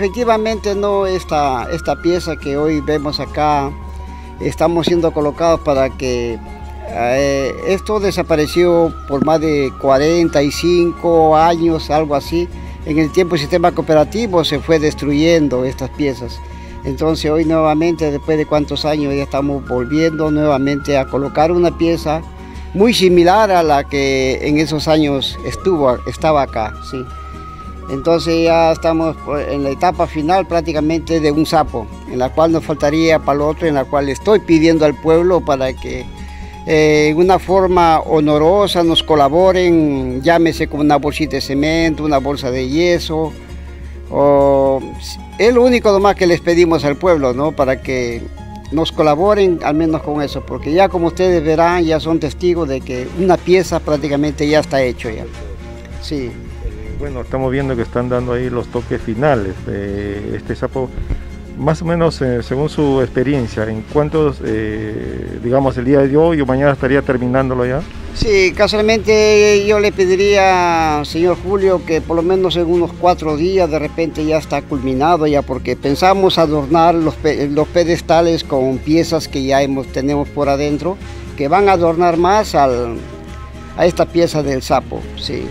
efectivamente no esta, esta pieza que hoy vemos acá, estamos siendo colocados para que eh, esto desapareció por más de 45 años, algo así. En el tiempo del sistema cooperativo se fue destruyendo estas piezas. Entonces hoy nuevamente, después de cuántos años, ya estamos volviendo nuevamente a colocar una pieza muy similar a la que en esos años estuvo, estaba acá. ¿sí? Entonces ya estamos en la etapa final prácticamente de un sapo, en la cual nos faltaría para otro, en la cual estoy pidiendo al pueblo para que eh, en una forma honorosa nos colaboren, llámese con una bolsita de cemento, una bolsa de yeso, o es lo único nomás que les pedimos al pueblo, ¿no? Para que nos colaboren al menos con eso, porque ya como ustedes verán, ya son testigos de que una pieza prácticamente ya está hecho ya. Sí. Bueno, estamos viendo que están dando ahí los toques finales de este sapo más o menos eh, según su experiencia, ¿en cuántos, eh, digamos, el día de hoy o mañana estaría terminándolo ya? Sí, casualmente yo le pediría, señor Julio, que por lo menos en unos cuatro días de repente ya está culminado ya, porque pensamos adornar los, los pedestales con piezas que ya hemos, tenemos por adentro, que van a adornar más al, a esta pieza del sapo, sí.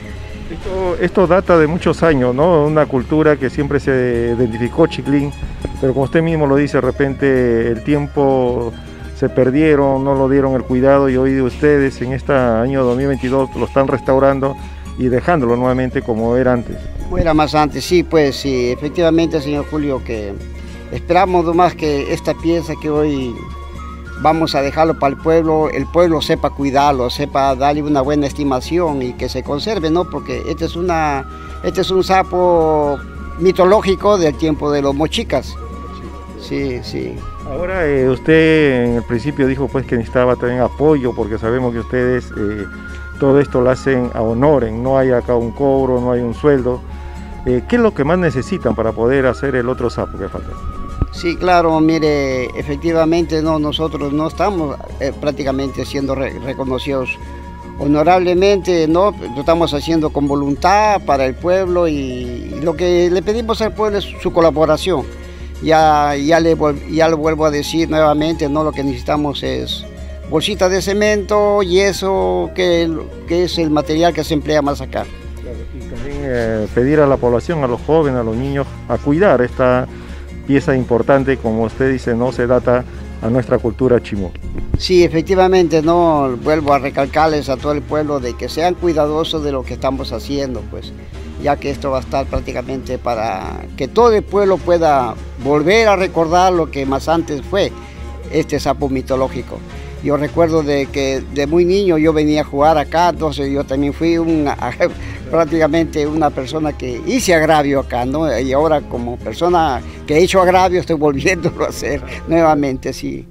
Esto, data de muchos años, ¿no? Una cultura que siempre se identificó Chiclín, pero como usted mismo lo dice, de repente el tiempo se perdieron, no lo dieron el cuidado y hoy ustedes en este año 2022 lo están restaurando y dejándolo nuevamente como era antes. Era más antes, sí, pues sí, efectivamente, señor Julio, que esperamos más que esta pieza que hoy vamos a dejarlo para el pueblo, el pueblo sepa cuidarlo, sepa darle una buena estimación y que se conserve, ¿no? Porque este es, una, este es un sapo mitológico del tiempo de los mochicas. Sí, sí. Ahora eh, usted en el principio dijo pues que necesitaba también apoyo porque sabemos que ustedes eh, todo esto lo hacen a honor, no hay acá un cobro, no hay un sueldo. Eh, ¿Qué es lo que más necesitan para poder hacer el otro sapo que falta? Sí, claro, mire, efectivamente no, nosotros no estamos eh, prácticamente siendo reconocidos honorablemente, no, lo estamos haciendo con voluntad para el pueblo y, lo que le pedimos al pueblo es su colaboración. Ya, ya, le, ya lo vuelvo a decir nuevamente, no lo que necesitamos es bolsitas de cemento, yeso, que, que es el material que se emplea más acá. y también eh, pedir a la población, a los jóvenes, a los niños, a cuidar esta pieza importante, como usted dice, no se data a nuestra cultura chimú. Sí, efectivamente, no vuelvo a recalcarles a todo el pueblo de que sean cuidadosos de lo que estamos haciendo, pues, ya que esto va a estar prácticamente para que todo el pueblo pueda volver a recordar lo que más antes fue este sapo mitológico. Yo recuerdo de que de muy niño yo venía a jugar acá, entonces yo también fui un, prácticamente una persona que hice agravio acá, ¿no? Y ahora como persona que he hecho agravio estoy volviéndolo a hacer nuevamente, sí.